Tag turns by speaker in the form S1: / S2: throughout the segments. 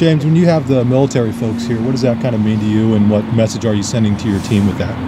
S1: James, when you have the military folks here, what does that kind of mean to you, and what message are you sending to your team with that?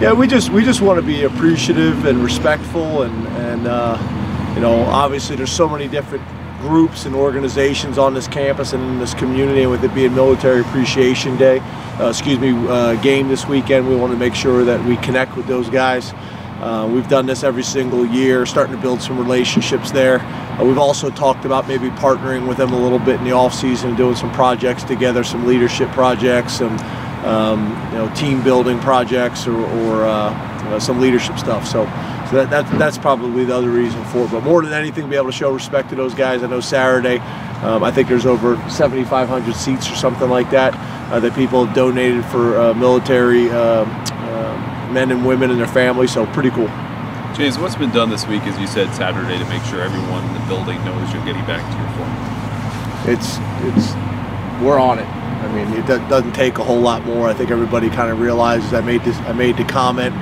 S2: Yeah, we just we just want to be appreciative and respectful, and and uh, you know, obviously there's so many different groups and organizations on this campus and in this community, and with it being Military Appreciation Day, uh, excuse me, uh, game this weekend, we want to make sure that we connect with those guys. Uh, we've done this every single year, starting to build some relationships there. Uh, we've also talked about maybe partnering with them a little bit in the off season, doing some projects together, some leadership projects, some um, you know team building projects, or, or uh, some leadership stuff. So, so that, that, that's probably the other reason for it. But more than anything, be able to show respect to those guys. I know Saturday, um, I think there's over 7,500 seats or something like that uh, that people have donated for uh, military um, men and women and their families. So pretty cool.
S3: James, what's been done this week, as you said Saturday, to make sure everyone in the building knows you're getting back to your form?
S2: It's it's we're on it. I mean, it doesn't take a whole lot more. I think everybody kind of realizes I made this. I made the comment,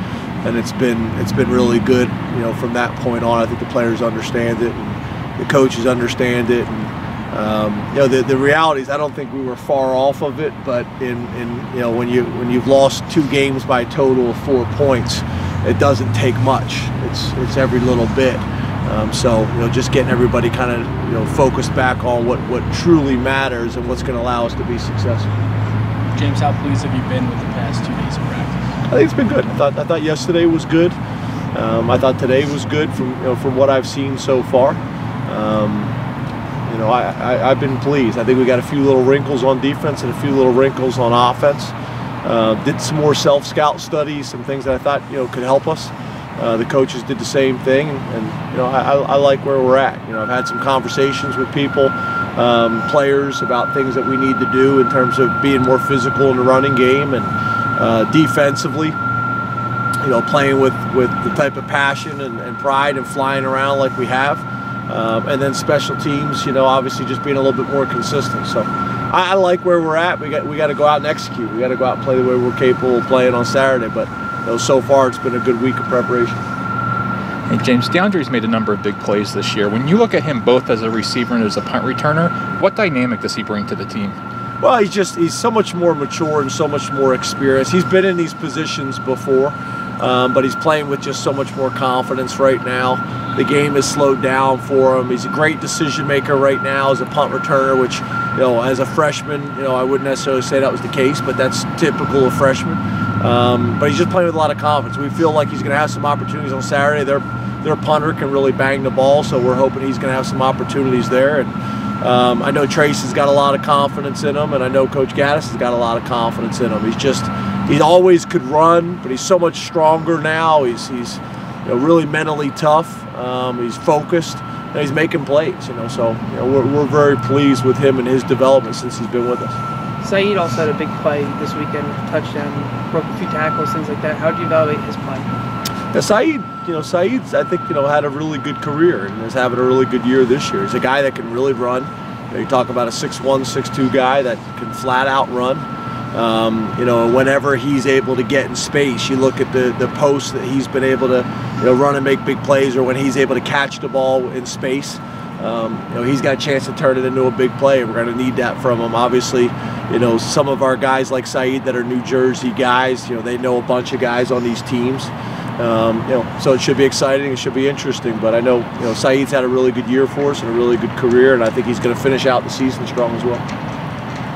S2: and it's been it's been really good. You know, from that point on, I think the players understand it, and the coaches understand it, and um, you know, the, the reality is I don't think we were far off of it, but in, in you know when you when you've lost two games by a total of four points, it doesn't take much. It's it's every little bit. Um, so you know, just getting everybody kind of you know focused back on what what truly matters and what's going to allow us to be successful.
S4: James, how pleased have you been with the past two days of practice?
S2: I think it's been good. I thought I thought yesterday was good. Um, I thought today was good from you know from what I've seen so far. Um, you know, I, I, have been pleased. I think we got a few little wrinkles on defense and a few little wrinkles on offense. Uh, did some more self-scout studies, some things that I thought, you know, could help us. Uh, the coaches did the same thing, and, and you know, I, I, like where we're at. You know, I've had some conversations with people, um, players, about things that we need to do in terms of being more physical in the running game and uh, defensively. You know, playing with, with the type of passion and, and pride and flying around like we have. Um, and then special teams, you know, obviously just being a little bit more consistent. So I, I like where we're at. We got we got to go out and execute. We got to go out and play the way we're capable of playing on Saturday. But you know, so far it's been a good week of preparation.
S5: Hey James, DeAndre's made a number of big plays this year. When you look at him both as a receiver and as a punt returner, what dynamic does he bring to the team?
S2: Well, he's just he's so much more mature and so much more experienced. He's been in these positions before um, but he's playing with just so much more confidence right now. The game has slowed down for him. He's a great decision maker right now as a punt returner, which, you know, as a freshman, you know, I wouldn't necessarily say that was the case, but that's typical of freshmen. Um, but he's just playing with a lot of confidence. We feel like he's going to have some opportunities on Saturday. Their their punter can really bang the ball, so we're hoping he's going to have some opportunities there. And um, I know Trace has got a lot of confidence in him, and I know Coach Gattis has got a lot of confidence in him. He's just he always could run, but he's so much stronger now. He's he's you know, really mentally tough. Um, he's focused and he's making plays. You know, so you know, we're, we're very pleased with him and his development since he's been with us.
S6: Saeed also had a big play this weekend, touchdown, broke a few tackles, things like that. How do you evaluate his play?
S2: Yeah, Saeed, you know, Saeed's I think you know had a really good career and is having a really good year this year. He's a guy that can really run. You, know, you talk about a 6'1", 6'2", guy that can flat out run. Um, you know, whenever he's able to get in space, you look at the the posts that he's been able to, you know, run and make big plays, or when he's able to catch the ball in space. Um, you know, he's got a chance to turn it into a big play. We're going to need that from him. Obviously, you know, some of our guys like Saeed that are New Jersey guys, you know, they know a bunch of guys on these teams. Um, you know, so it should be exciting. It should be interesting. But I know, you know, Saeed's had a really good year for us and a really good career, and I think he's going to finish out the season strong as well.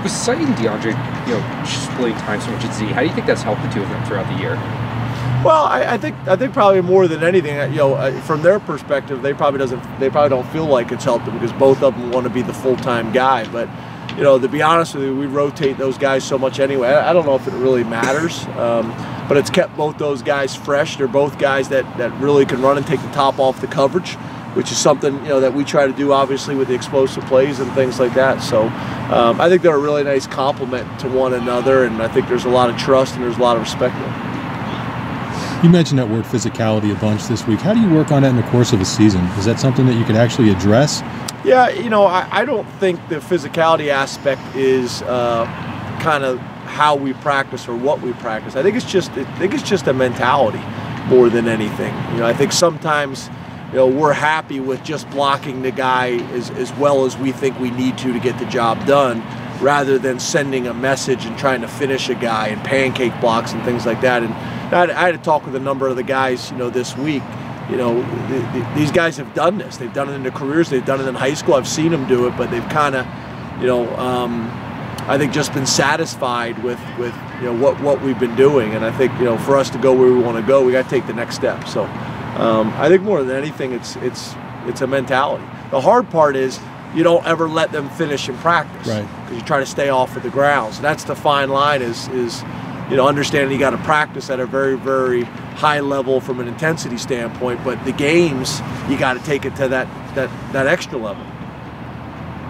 S7: With Saeed and DeAndre, you know, splitting time so much at Z, how do you think that's helped the two of them throughout the year?
S2: Well, I, I think I think probably more than anything, you know, uh, from their perspective, they probably doesn't they probably don't feel like it's helped them because both of them want to be the full time guy. But you know, to be honest with you, we rotate those guys so much anyway. I, I don't know if it really matters, um, but it's kept both those guys fresh. They're both guys that that really can run and take the top off the coverage which is something you know that we try to do obviously with the explosive plays and things like that. So um, I think they're a really nice complement to one another, and I think there's a lot of trust and there's a lot of respect there.
S1: You mentioned that word physicality a bunch this week. How do you work on that in the course of a season? Is that something that you could actually address?
S2: Yeah, you know, I, I don't think the physicality aspect is uh, kind of how we practice or what we practice. I think it's just I think it's just a mentality more than anything. You know, I think sometimes you know, we're happy with just blocking the guy as, as well as we think we need to to get the job done rather than sending a message and trying to finish a guy and pancake blocks and things like that. And I had, to talk with a number of the guys, you know, this week. You know, the, the, these guys have done this. They've done it in their careers. They've done it in high school. I've seen them do it, but they've kind of, you know, um, I think just been satisfied with with you know what what we've been doing. And I think you know for us to go where we want to go, we got to take the next step. So um, I think more than anything, it's it's it's a mentality. The hard part is you don't ever let them finish in practice
S1: Right.
S2: because you try to stay off of the ground. So that's the fine line is is you know understanding you got to practice at a very very high level from an intensity standpoint, but the games you got to take it to that that that extra level.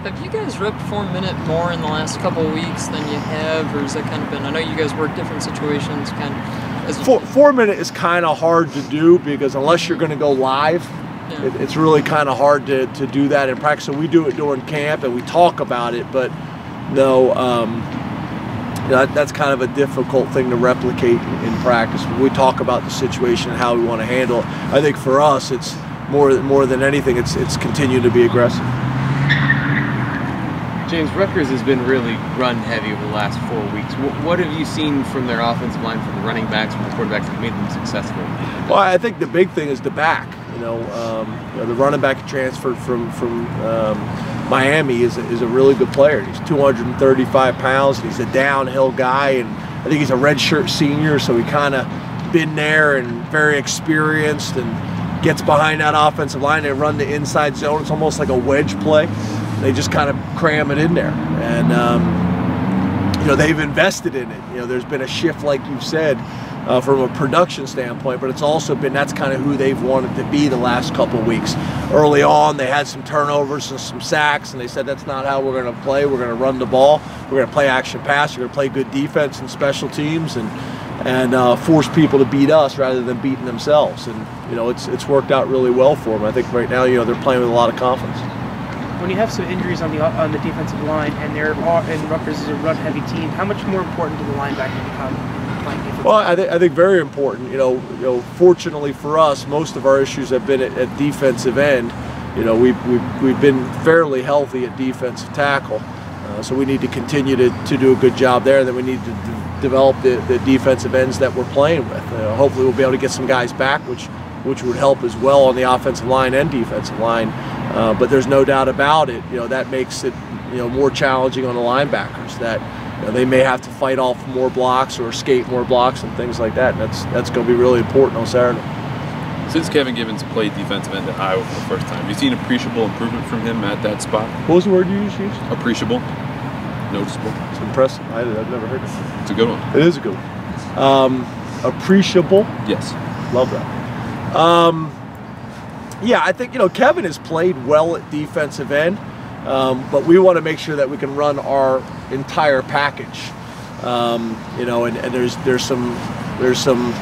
S8: Have you guys ripped four minute more in the last couple of weeks than you have, or has that kind of been? I know you guys work different situations, kind of.
S2: Four, four minute is kind of hard to do because unless you're going to go live,
S8: Yeah.
S2: it, it's really kind of hard to, to do that in practice. So we do it during camp and we talk about it, but no, um, you know, that, that's kind of a difficult thing to replicate in, in practice. We talk about the situation and how we want to handle it. I think for us, it's more more than anything, it's it's continue to be aggressive.
S9: James Rutgers has been really run heavy over the last four weeks. What, have you seen from their offensive line, from the running backs, from the quarterbacks that made them successful?
S2: Well, I think the big thing is the back. You know, um, you know the running back transferred from from um, Miami is a, is a really good player. He's 235 pounds. He's a downhill guy, and I think he's a redshirt senior, so he kind of been there and very experienced and gets behind that offensive line. and run the inside zone. It's almost like a wedge play. They just kind of cram it in there, and um, you know they've invested in it. You know, there's been a shift, like you've said, uh, from a production standpoint, but it's also been that's kind of who they've wanted to be the last couple weeks. Early on, they had some turnovers and some sacks, and they said that's not how we're going to play. We're going to run the ball. We're going to play action pass. We're going to play good defense and special teams, and and uh, force people to beat us rather than beating themselves. And you know, it's it's worked out really well for them. I think right now, you know, they're playing with a lot of confidence.
S6: When you have some injuries on the on the defensive line, and they're and Rutgers is a run-heavy team, how much more important do the linebacker become?
S2: Well, I, th- I think very important. You know, you know, fortunately for us, most of our issues have been at, at defensive end. You know, we've, we've, we've been fairly healthy at defensive tackle. Uh, so we need to continue to, to do a good job there. And then we need to d- develop the, the defensive ends that we're playing with. Uh, hopefully, we'll be able to get some guys back, which which would help as well on the offensive line and defensive line. Uh, but there's no doubt about it. You know, that makes it you know more challenging on the linebackers. That you know, they may have to fight off more blocks or escape more blocks and things like that. And that's that's going to be really important on Saturday.
S3: Since Kevin Givens played defensive end at Iowa for the first time, have you seen appreciable improvement from him at that spot?
S2: What was the word you used?
S3: Appreciable, noticeable.
S2: It's impressive. I, I've never heard it.
S3: It's a good one.
S2: It is a good one. Um, appreciable.
S3: Yes.
S2: Love that. Um, yeah, I think you know Kevin has played well at defensive end, um, but we want to make sure that we can run our entire package. Um, you know, and, and there's there's some there's some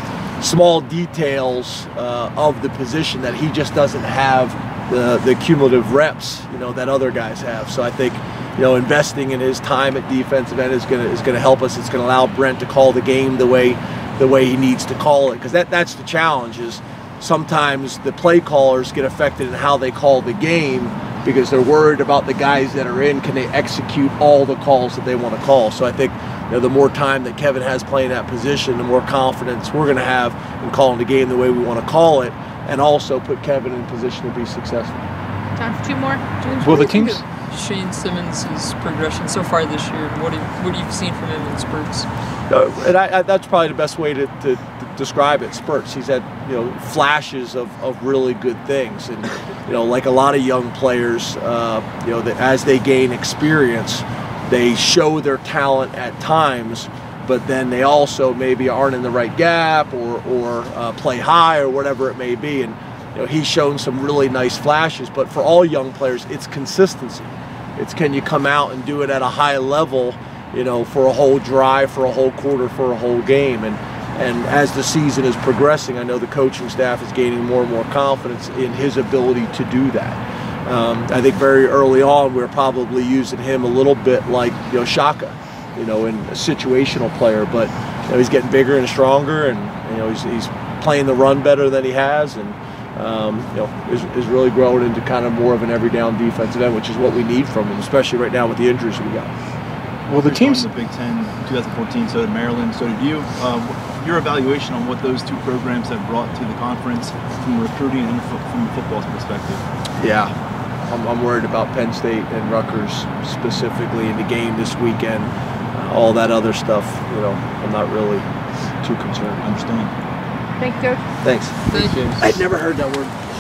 S2: small details uh, of the position that he just doesn't have the the cumulative reps you know that other guys have. So I think you know investing in his time at defensive end is gonna is gonna help us. It's gonna allow Brent to call the game the way the way he needs to call it because that that's the challenge is sometimes the play callers get affected in how they call the game because they're worried about the guys that are in can they execute all the calls that they want to call? So i think you know, the more time that kevin has playing that position the more confidence we're going to have in calling the game the way we want to call it and also put kevin in position to be successful.
S10: Time for two more.
S8: James,
S5: Will the
S8: do you think
S5: teams-
S8: of Shane Simmons' progression so far this year? What have, what have you seen from him in spurts?
S2: Uh, and I, I, that's probably the best way to, to, to describe it. Spurts. He's had you know flashes of, of really good things, and you know like a lot of young players, uh, you know that as they gain experience, they show their talent at times, but then they also maybe aren't in the right gap or or uh, play high or whatever it may be, and you know he's shown some really nice flashes. But for all young players, it's consistency. It's can you come out and do it at a high level you know, for a whole drive, for a whole quarter, for a whole game. And and as the season is progressing, I know the coaching staff is gaining more and more confidence in his ability to do that. Um, I think very early on, we are probably using him a little bit like know Shaka, you know, in a situational player. But you know, he's getting bigger and stronger, and you know he's, he's playing the run better than he has, and um, you know is, is really growing into kind of more of an every down defensive end, which is what we need from him, especially right now with the injuries we got.
S5: Well, the teams-
S10: won the Big Ten 2014, so did Maryland, so did you. Um, your evaluation on what those two programs have brought to the conference from recruiting and fo- from football's perspective.
S2: Yeah, I'm, I'm worried about Penn State and Rutgers specifically in the game this weekend. Uh, all that other stuff, you know, I'm not really too concerned.
S10: I understand.
S6: Thank you, Coach.
S2: Thanks.
S8: Thank you.
S2: I'd never heard that word.